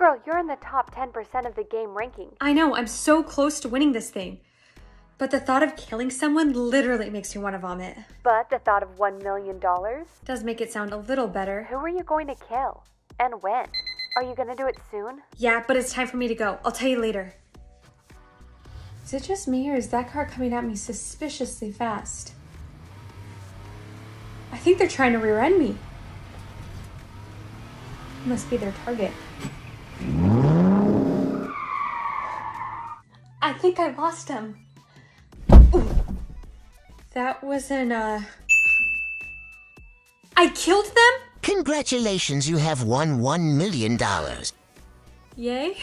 Girl, you're in the top 10% of the game ranking. I know, I'm so close to winning this thing. But the thought of killing someone literally makes me want to vomit. But the thought of $1 million? Does make it sound a little better. Who are you going to kill? And when? Are you gonna do it soon? Yeah, but it's time for me to go. I'll tell you later. Is it just me or is that car coming at me suspiciously fast? I think they're trying to rear end me. Must be their target. I think I lost him. Ooh. That wasn't, uh. I killed them? Congratulations, you have won $1 million. Yay.